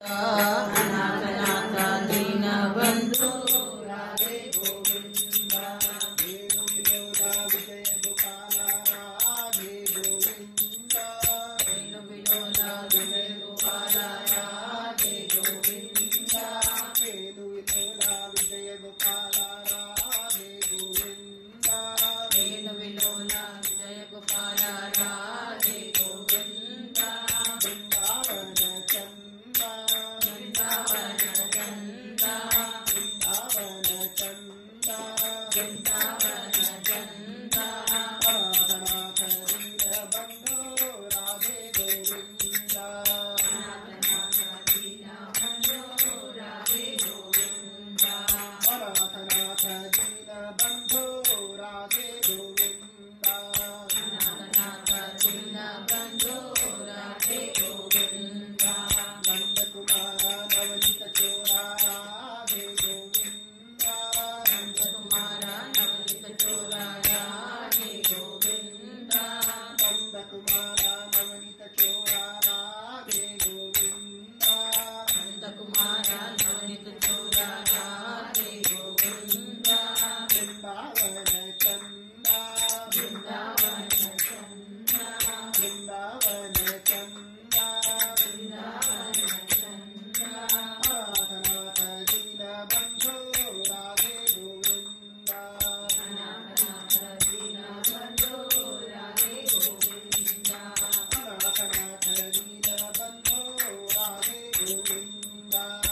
啊。ಬೃಂದಾವನ ಚಂದ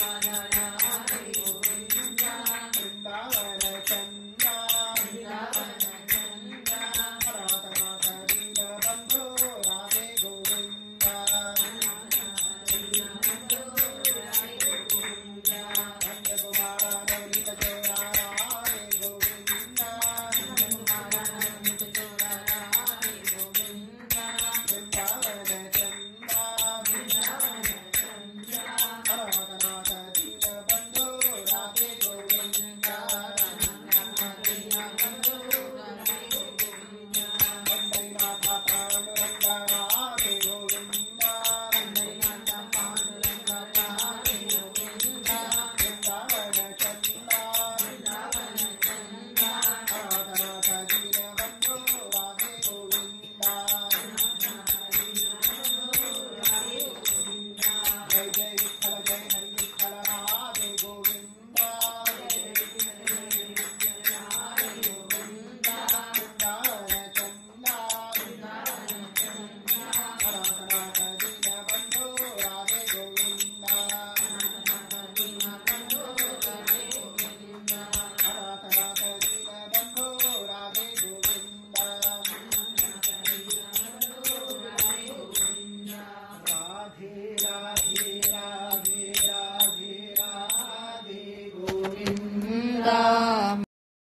la la la